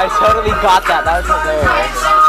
I totally got that. That was hilarious.